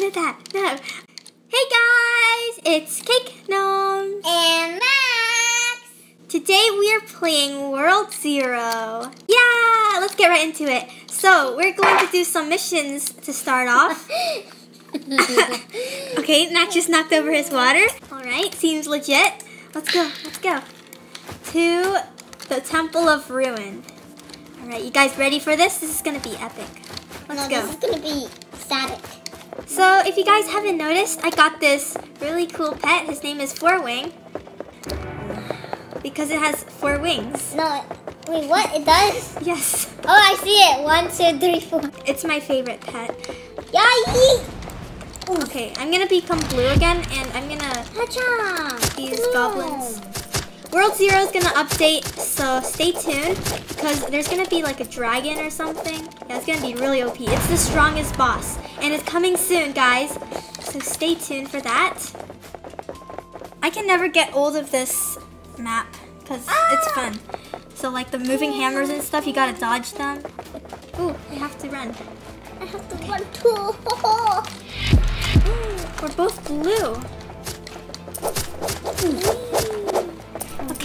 At that. No. Hey guys, it's CakeNoms. And Max! Today we are playing World Zero. Yeah, let's get right into it. So, we're going to do some missions to start off. okay, Max just knocked over his water. Alright, seems legit. Let's go, let's go. To the Temple of Ruin. Alright, you guys ready for this? This is gonna be epic. Let's no, go. this is gonna be static. So, if you guys haven't noticed, I got this really cool pet. His name is Four Wing. Because it has four wings. No, wait, what? It does? Yes. Oh, I see it. One, two, three, four. It's my favorite pet. Yay! Okay, I'm gonna become blue again, and I'm gonna these goblins. World Zero is gonna update, so stay tuned, because there's gonna be like a dragon or something. Yeah, it's gonna be really OP. It's the strongest boss, and it's coming soon, guys. So stay tuned for that. I can never get old of this map, because it's Ah! fun. So like the moving hammers and stuff, you gotta dodge them. Ooh, we have to run. I have to run too. We're both blue. Okay.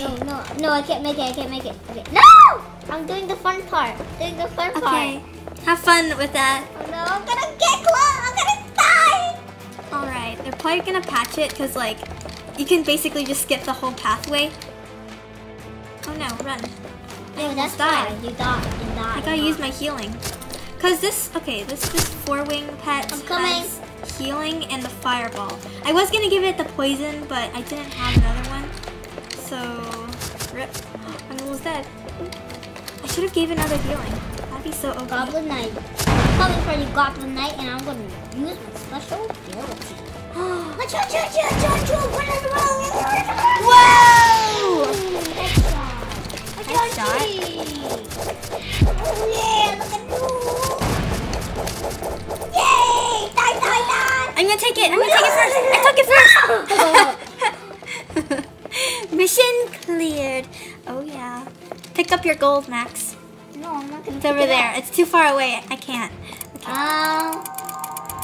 No, no, no, I can't make it. I can't make it. Okay. No! I'm doing the fun part. Doing the fun Okay, part. have fun with that. Oh no, I'm gonna get close. I'm gonna die. All right, they're probably gonna patch it because like you can basically just skip the whole pathway. Oh no, run! Oh, I that's died. You died. You died. I gotta use my healing. Cause this, okay, this this four wing pet I'm coming. has healing and the fireball. I was gonna give it the poison, but I didn't have another one, so rip. I'm almost dead. I should have gave another healing. That'd be so OP. Goblin Knight. Coming for you, Goblin Knight, and I'm gonna use my special ability. Whoa! Achoo, Headshot. Oh yeah, look at. Yay! Die, die, die. I'm gonna take it. I'm gonna take it first. I took it first. Mission cleared. Oh yeah. Pick up your gold, Max. No, I'm not gonna It's over there. It's too far away. I can't. Um. Oh.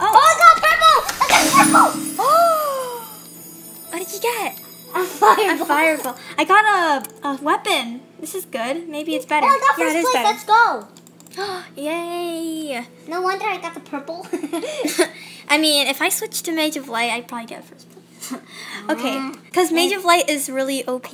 Oh, I got purple! I got purple! Oh. what did you get? A fireball. A fireball. I got a, a weapon. This is good. Maybe it's better. Oh, I got yeah, first it is place. better. Let's go. Yay. No wonder I got the purple. I mean, if I switch to Mage of Light, I'd probably get first place. okay, Mm. because Mage of Light is really OP.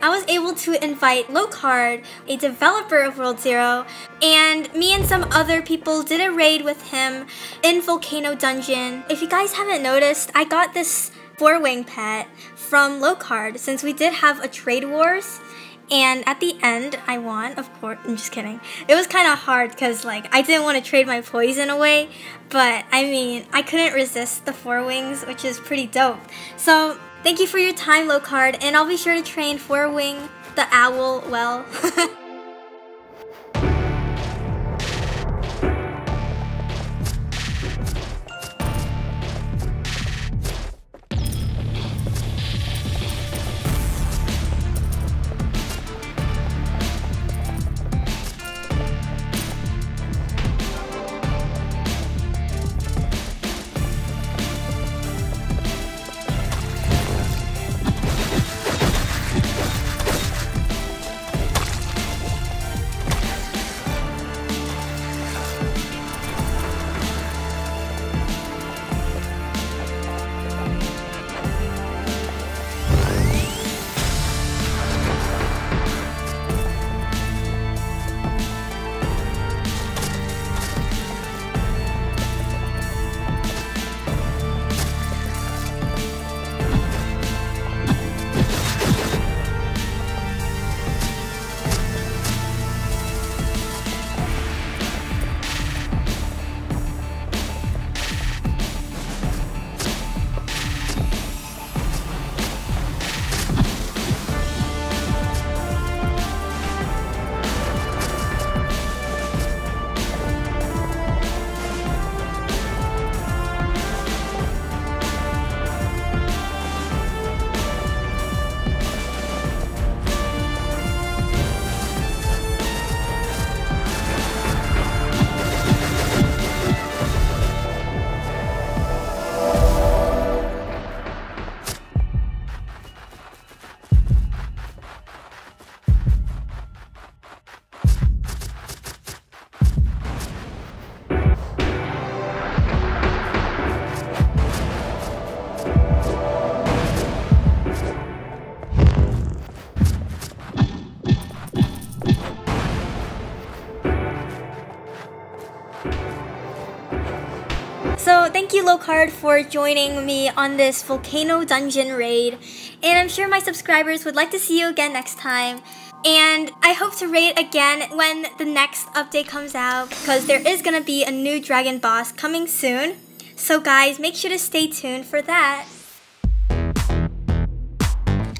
I was able to invite Locard, a developer of World Zero, and me and some other people did a raid with him in Volcano Dungeon. If you guys haven't noticed, I got this four wing pet from Locard since we did have a trade wars. And at the end, I won, of course. I'm just kidding. It was kind of hard because, like, I didn't want to trade my poison away. But, I mean, I couldn't resist the four wings, which is pretty dope. So, thank you for your time, Locard. And I'll be sure to train four wing the owl well. thank you, Locard, for joining me on this volcano dungeon raid. And I'm sure my subscribers would like to see you again next time. And I hope to raid again when the next update comes out because there is going to be a new dragon boss coming soon. So guys, make sure to stay tuned for that.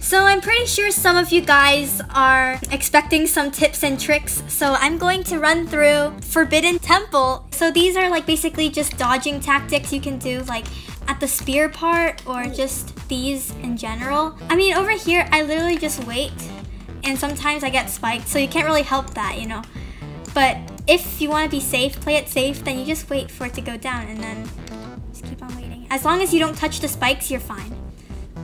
So I'm pretty sure some of you guys are expecting some tips and tricks. So I'm going to run through Forbidden Temple. So these are like basically just dodging tactics you can do like at the spear part or just these in general. I mean over here I literally just wait and sometimes I get spiked so you can't really help that you know. But if you want to be safe, play it safe, then you just wait for it to go down and then just keep on waiting. As long as you don't touch the spikes, you're fine.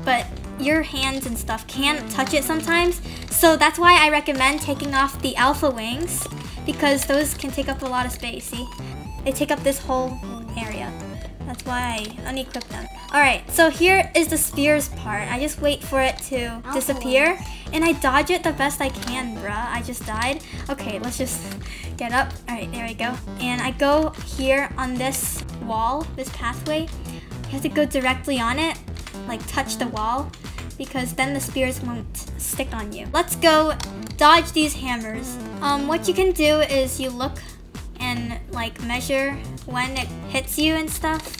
But your hands and stuff can't touch it sometimes. So that's why I recommend taking off the alpha wings because those can take up a lot of space, see? They take up this whole area. That's why I unequip them. Alright, so here is the spears part. I just wait for it to disappear. And I dodge it the best I can, bruh. I just died. Okay, let's just get up. Alright, there we go. And I go here on this wall, this pathway. You have to go directly on it, like touch the wall because then the spears won't stick on you. Let's go dodge these hammers. Um, what you can do is you look and like measure when it hits you and stuff.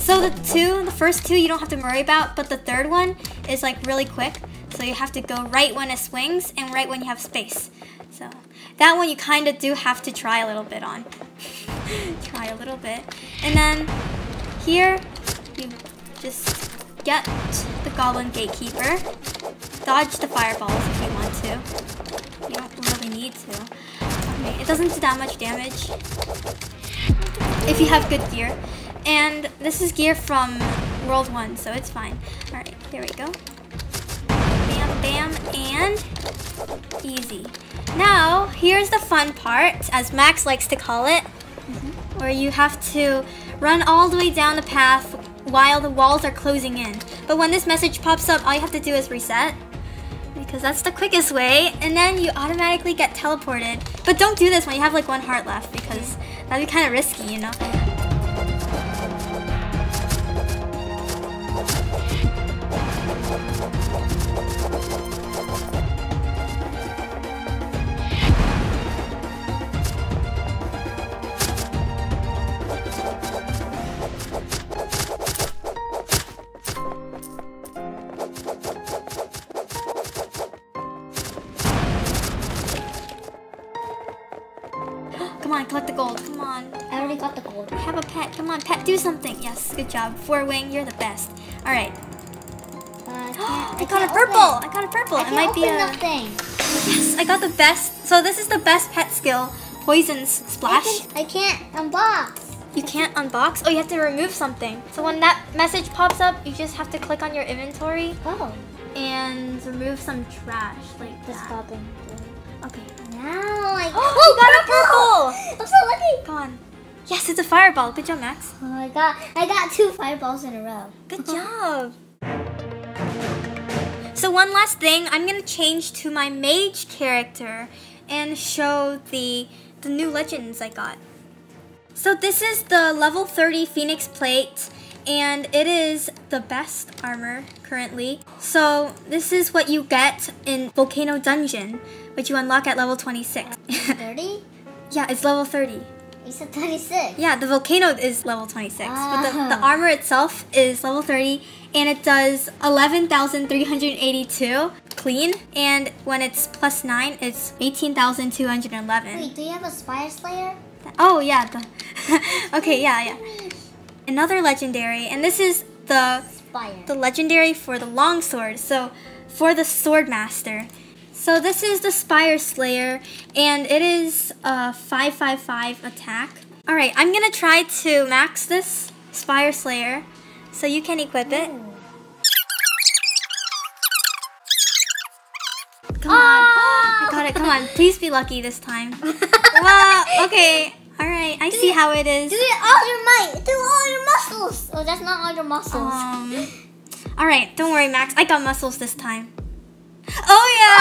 So the two, the first two you don't have to worry about, but the third one is like really quick. So you have to go right when it swings and right when you have space. So that one you kind of do have to try a little bit on. try a little bit. And then here, you just get the Goblin Gatekeeper. Dodge the fireballs if you want to. You don't really need to. Okay, it doesn't do that much damage if you have good gear. And this is gear from World 1, so it's fine. Alright, there we go. Bam, bam, and easy. Now, here's the fun part, as Max likes to call it, mm -hmm. where you have to run all the way down the path while the walls are closing in. But when this message pops up, all you have to do is reset because that's the quickest way and then you automatically get teleported. But don't do this when you have like one heart left because that'd be kind of risky, you know? On, collect the gold. Come on. I already got the gold. Have a pet. Come on, pet, do something. Yes, good job. Four wing, you're the best. All right. Uh, I, I, got a purple. I got a purple. I it might be a. Nothing. Yes, I got the best. So this is the best pet skill. Poison splash. I, can, I can't unbox. You can't unbox? Oh, you have to remove something. So when that message pops up, you just have to click on your inventory. Oh. And remove some trash like this. popping. Okay. Now, oh, oh got a purple! Oh, I'm so lucky. Come on. Yes, it's a fireball. Good job, Max. Oh, my god, I got two fireballs in a row. Good job. So one last thing, I'm gonna change to my mage character and show the the new legends I got. So this is the level 30 Phoenix plate and it is the best armor currently. So this is what you get in Volcano Dungeon which you unlock at level 26. 30? Yeah, it's level 30. You said 26. Yeah, the volcano is level 26, but the, the ah. armor itself is level 30, and it does 11,382 clean, and when it's plus 9, it's 18,211. Wait, do you have a Spire Slayer? Oh, yeah. The okay, yeah, yeah. Another legendary, and this is the Spire. the legendary for the longsword. So, for the sword master, so this is the Spire Slayer, and it is a 555 attack. Alright, I'm gonna try to max this Spire Slayer, so you can equip it. Come on. I got it. Come on. Please be lucky this time. well, okay. Alright, I do see it, how it is. Do it all your might. Do all your muscles. Oh, that's not all your muscles. Um, Alright, don't worry, Max. I got muscles this time. Oh yeah!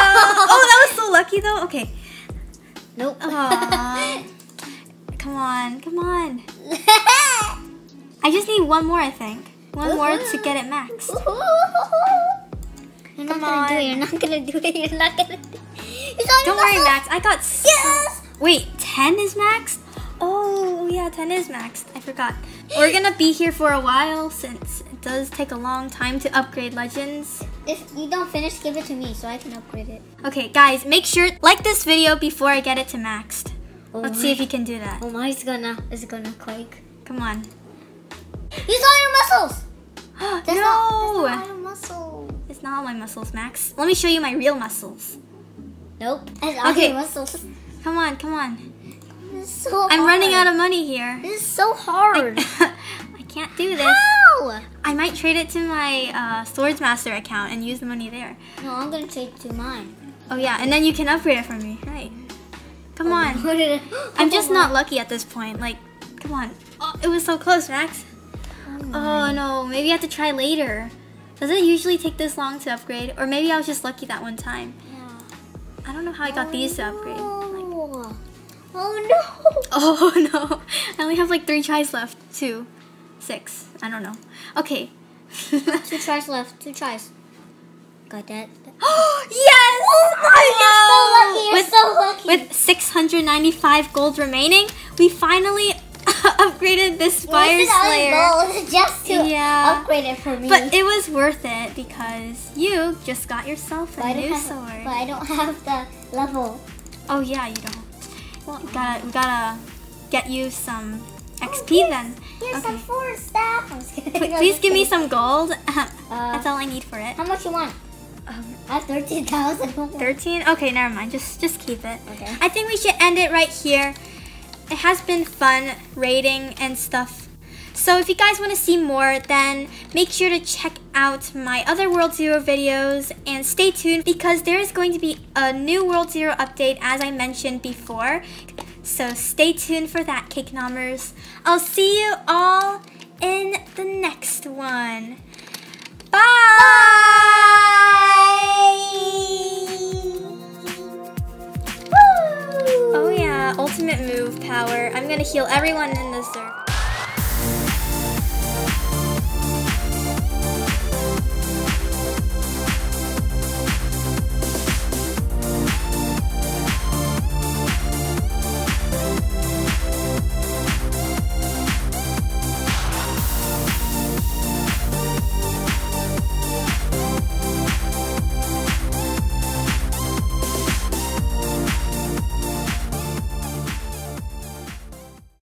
oh, that was so lucky though. Okay. Nope. Come Come on, come on. I just need one more, I think. One more to get it max. You're Come not gonna do it. You're not gonna do it. You're not gonna. Do it. Don't your worry. Max. I got. Yes. Wait, 10 is maxed? Oh, yeah, 10 is maxed. I forgot. We're gonna be here for a while since it does take a long time to upgrade legends. If you don't finish, give it to me so I can upgrade it. Okay, guys, make sure like this video before I get it to maxed. Oh Let's my. see if you can do that. Oh my, it's gonna, it's gonna quake. Come on. Use all your muscles. That's no! Not, that's not your muscles. It's not all my muscles, Max. Let me show you my real muscles. Nope. Okay. your muscles. Come on, come on. This is so I'm running out of money here. This is so hard. I can't do this. How? I might trade it to my uh, Swords Master account and use the money there. No, I'm gonna trade to mine. Oh yeah, and then you can upgrade it for me, right? Come on. What I'm just Oh not lucky at this point. Like, come on. Oh, it was so close, Max. my. Oh no, maybe I have to try later. Does it usually take this long to upgrade? Or maybe I was just lucky that one time. Yeah. I don't know how I got these to upgrade. Like, Oh. oh no. oh no, I only have like three tries left. Two, six. I don't know. Okay. Two tries left. Two tries. Got that. Oh yes! Oh, my you're so lucky. You're with, so lucky. With 695 gold remaining, we finally upgraded this Spire your Slayer. just to Yeah. upgrade it for me. But it was worth it because you just got yourself But a I new have, sword. But I don't have the level. Oh yeah, you don't. Well, we gotta we gotta get you some XP then. Here's Okay. some forest staff. I'm just kidding. Please give me some gold. Uh, That's all I need for it. How much you want? Um, I have thirteen thousand. 13? Okay, never mind. Just just keep it. Okay. I think we should end it right here. It has been fun raiding and stuff. So if you guys want to see more, then make sure to check out my other World Zero videos and stay tuned because there is going to be a new World Zero update as I mentioned before. So stay tuned for that, Cake Nommers. I'll see you all in the next one. Bye! Oh yeah, ultimate move power. I'm gonna heal everyone in the circle.